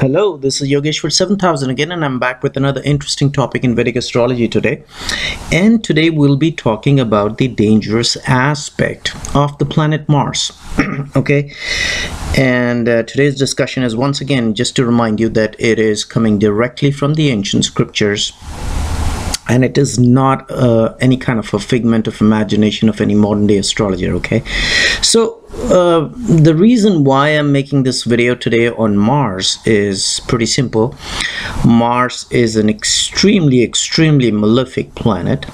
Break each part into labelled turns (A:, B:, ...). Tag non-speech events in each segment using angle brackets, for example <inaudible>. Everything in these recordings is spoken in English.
A: Hello, this is Yogeshwar 7000 again, and I'm back with another interesting topic in Vedic astrology today. And today we'll be talking about the dangerous aspect of the planet Mars. <clears throat> okay, and uh, today's discussion is once again just to remind you that it is coming directly from the ancient scriptures and it is not uh, any kind of a figment of imagination of any modern day astrologer okay so uh, the reason why I'm making this video today on Mars is pretty simple. Mars is an extremely extremely malefic planet.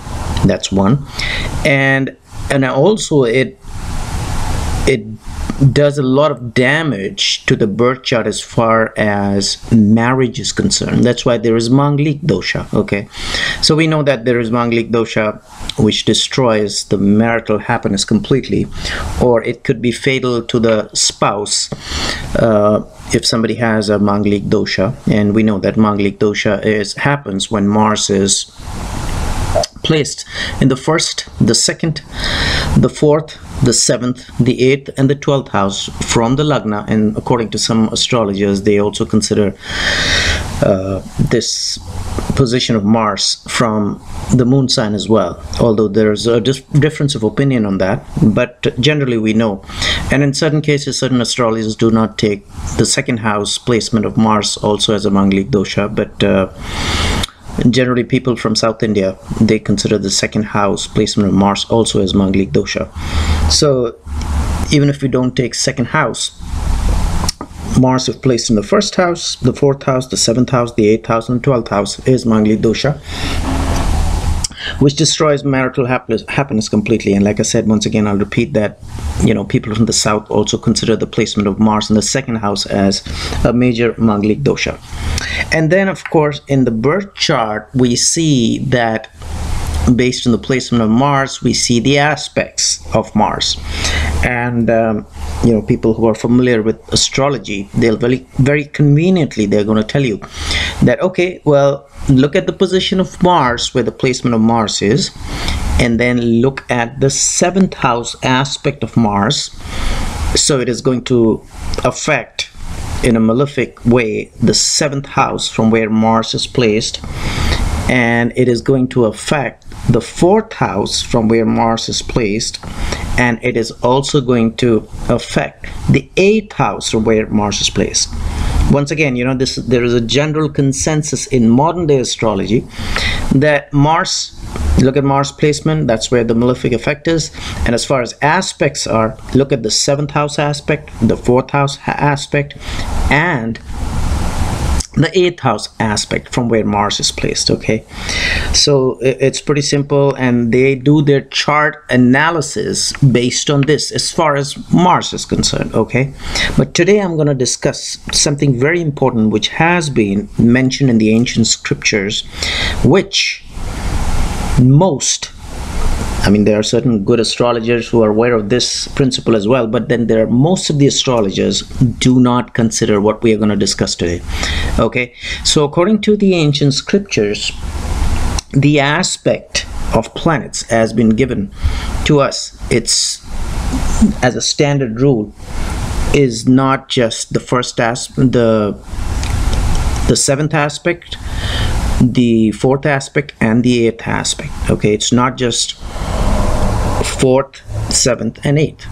A: That's one. And and also it it does a lot of damage to the birth chart as far as marriage is concerned. That's why there is manglik dosha okay? So we know that there is manglik dosha which destroys the marital happiness completely or it could be fatal to the spouse uh, if somebody has a manglik dosha. And we know that manglik dosha is happens when mars is placed in the first the second the fourth the seventh, the eighth, and the twelfth house from the Lagna. And according to some astrologers, they also consider uh, this position of Mars from the moon sign as well. Although there's a difference of opinion on that, but generally we know. And in certain cases, certain astrologers do not take the second house placement of Mars also as a Manglik dosha, but uh, generally people from South India they consider the second house placement of Mars also as Manglik dosha. So even if we don't take second house Mars if placed in the first house the fourth house the seventh house the eighth house and the 12th house is Manglik dosha which destroys marital happiness, completely. And like I said, once again, I'll repeat that, you know, people from the south also consider the placement of Mars in the second house as a major Manglik dosha. And then, of course, in the birth chart, we see that based on the placement of Mars, we see the aspects of Mars. And, um, you know, people who are familiar with astrology, they'll very, very conveniently, they're going to tell you that, okay, well, look at the position of Mars, where the placement of Mars is, and then look at the seventh house aspect of Mars. So it is going to affect in a malefic way the seventh house from where Mars is placed and it is going to affect the fourth house from where Mars is placed and it is also going to affect the eighth house from where Mars is placed. Once again you know this there is a general consensus in modern day astrology that Mars look at Mars placement that's where the malefic effect is. And as far as aspects are look at the seventh house aspect the fourth house aspect and the eighth house aspect from where Mars is placed okay so it's pretty simple and they do their chart analysis based on this as far as Mars is concerned okay but today I'm going to discuss something very important which has been mentioned in the ancient scriptures which most I mean, there are certain good astrologers who are aware of this principle as well, but then there are most of the astrologers do not consider what we are going to discuss today. Okay, so according to the ancient scriptures, the aspect of planets has been given to us. It's as a standard rule is not just the first aspect, the the seventh aspect, the fourth aspect, and the eighth aspect. Okay, it's not just fourth, seventh, and eighth,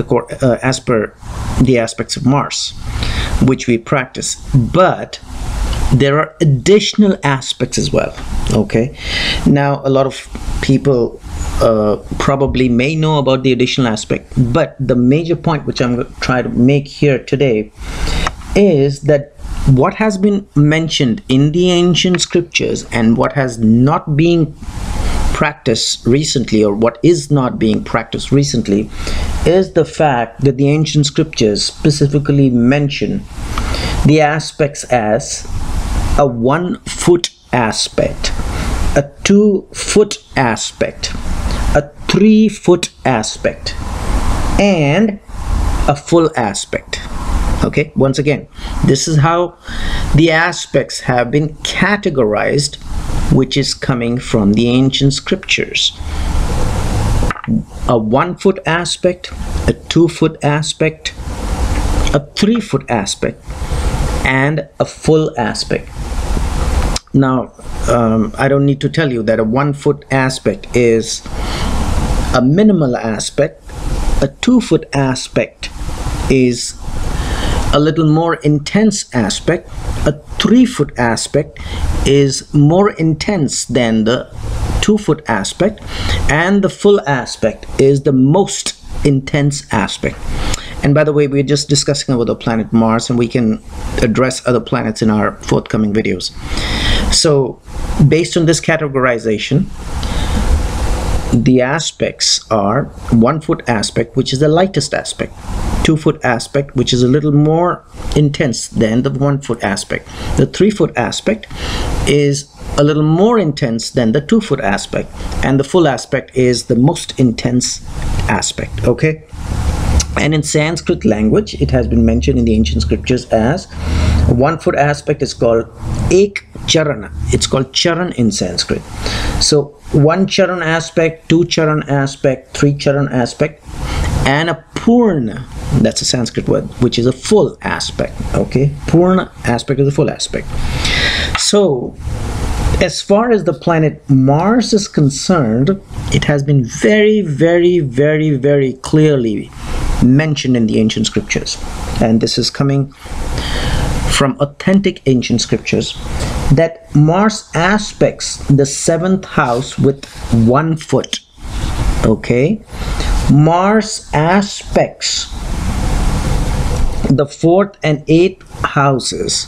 A: uh, as per the aspects of Mars, which we practice. But there are additional aspects as well. Okay, now a lot of people uh, probably may know about the additional aspect, but the major point which I'm going to try to make here today is that what has been mentioned in the ancient scriptures and what has not been practiced recently or what is not being practiced recently is the fact that the ancient scriptures specifically mention the aspects as a one foot aspect, a two foot aspect, a three foot aspect, and a full aspect. Okay once again this is how the aspects have been categorized which is coming from the ancient scriptures. A one foot aspect a two foot aspect a three foot aspect and a full aspect. Now um, I don't need to tell you that a one foot aspect is a minimal aspect a two foot aspect is a little more intense aspect a three foot aspect is more intense than the two foot aspect and the full aspect is the most intense aspect. And by the way we're just discussing about the planet Mars and we can address other planets in our forthcoming videos. So based on this categorization the aspects are one foot aspect which is the lightest aspect two foot aspect which is a little more intense than the one foot aspect. The three foot aspect is a little more intense than the two foot aspect and the full aspect is the most intense aspect okay? And in Sanskrit language it has been mentioned in the ancient scriptures as one foot aspect is called ek charana. It's called charan in Sanskrit. So one charan aspect two charan aspect three charan aspect and a purna that's a Sanskrit word which is a full aspect okay? Purna aspect is a full aspect. So as far as the planet Mars is concerned it has been very very very very clearly mentioned in the ancient scriptures. And this is coming from authentic ancient scriptures that Mars aspects the seventh house with one foot okay? Mars aspects the fourth and eighth houses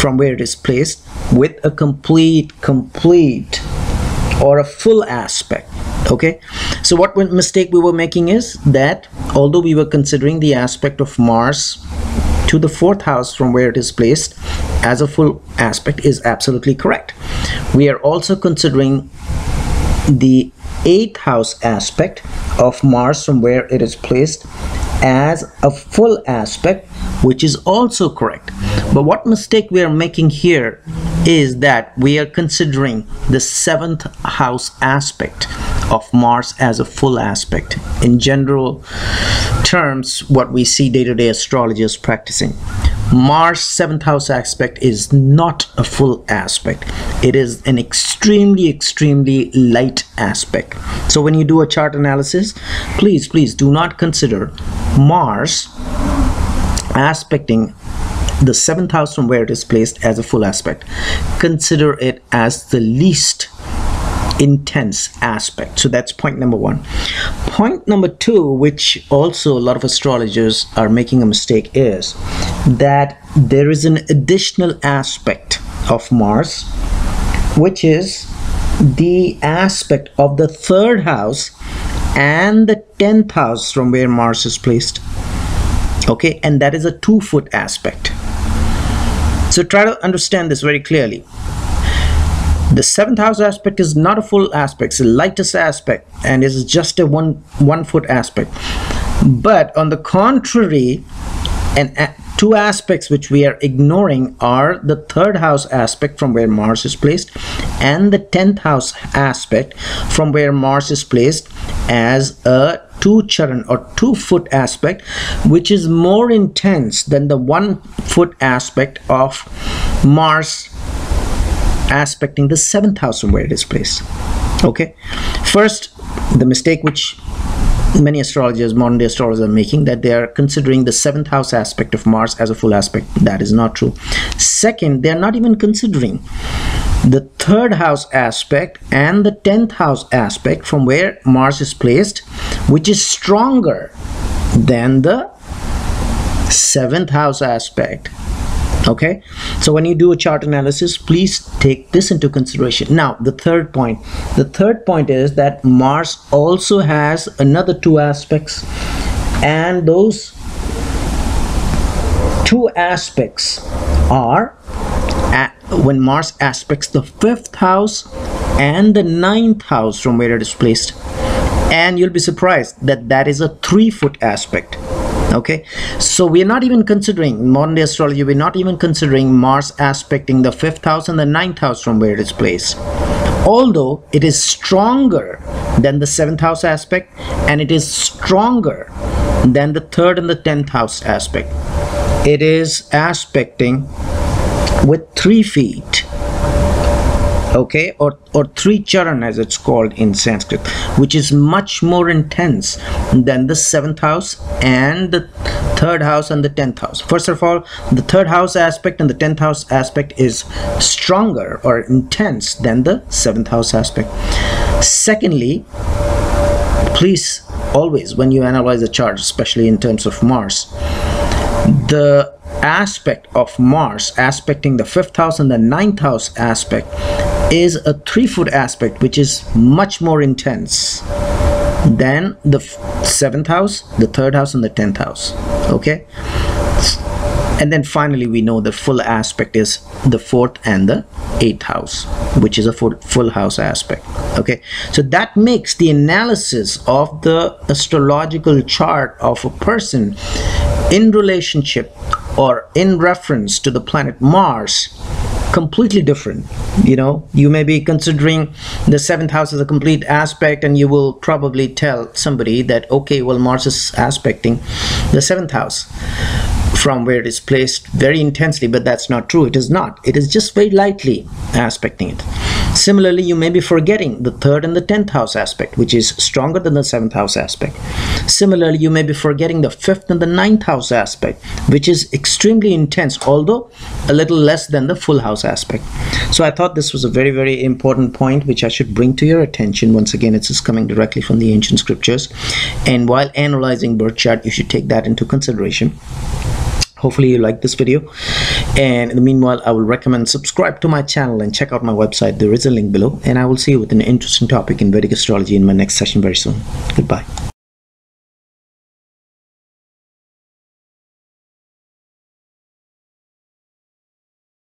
A: from where it is placed with a complete complete or a full aspect okay? So what mistake we were making is that although we were considering the aspect of Mars to the fourth house from where it is placed as a full aspect is absolutely correct. We are also considering the eighth house aspect of Mars from where it is placed as a full aspect which is also correct but what mistake we are making here is that we are considering the seventh house aspect of Mars as a full aspect. In general terms, what we see day-to-day -day astrologers practicing. Mars seventh house aspect is not a full aspect. It is an extremely, extremely light aspect. So when you do a chart analysis, please, please do not consider Mars aspecting the seventh house from where it is placed as a full aspect. Consider it as the least intense aspect. So that's point number one. Point number two which also a lot of astrologers are making a mistake is that there is an additional aspect of mars which is the aspect of the third house and the 10th house from where mars is placed okay and that is a two foot aspect so try to understand this very clearly the seventh house aspect is not a full aspect, it's the lightest aspect and is just a one, one foot aspect. But on the contrary, and two aspects which we are ignoring are the third house aspect from where Mars is placed and the 10th house aspect from where Mars is placed as a two charan or two foot aspect which is more intense than the one foot aspect of Mars aspecting the seventh house where it is placed. Okay? First the mistake which many astrologers modern day astrologers are making that they are considering the seventh house aspect of mars as a full aspect. That is not true. Second they are not even considering the third house aspect and the 10th house aspect from where mars is placed which is stronger than the seventh house aspect. Okay? So when you do a chart analysis please take this into consideration. Now the third point. The third point is that Mars also has another two aspects and those two aspects are when Mars aspects the fifth house and the ninth house from where it is placed. And you'll be surprised that that is a three foot aspect okay? So we're not even considering modern day astrology we're not even considering mars aspecting the fifth house and the ninth house from where it is placed. Although it is stronger than the seventh house aspect and it is stronger than the third and the tenth house aspect. It is aspecting with three feet okay or or three charan as it's called in sanskrit which is much more intense than the seventh house and the third house and the 10th house. First of all the third house aspect and the 10th house aspect is stronger or intense than the seventh house aspect. Secondly please always when you analyze a chart especially in terms of mars the aspect of Mars aspecting the fifth house and the ninth house aspect is a three foot aspect which is much more intense than the seventh house the third house and the tenth house okay? And then finally we know the full aspect is the fourth and the eighth house which is a full, full house aspect okay? So that makes the analysis of the astrological chart of a person in relationship or in reference to the planet Mars completely different you know? You may be considering the seventh house as a complete aspect and you will probably tell somebody that okay well Mars is aspecting the seventh house from where it is placed very intensely but that's not true. It is not. It is just very lightly aspecting it Similarly, you may be forgetting the third and the tenth house aspect, which is stronger than the seventh house aspect. Similarly, you may be forgetting the fifth and the ninth house aspect, which is extremely intense, although a little less than the full house aspect. So I thought this was a very, very important point which I should bring to your attention. Once again, it's coming directly from the ancient scriptures. And while analyzing birth chart, you should take that into consideration hopefully you like this video and in the meanwhile i will recommend subscribe to my channel and check out my website. There is a link below. And i will see you with an interesting topic in vedic astrology in my next session very soon. Goodbye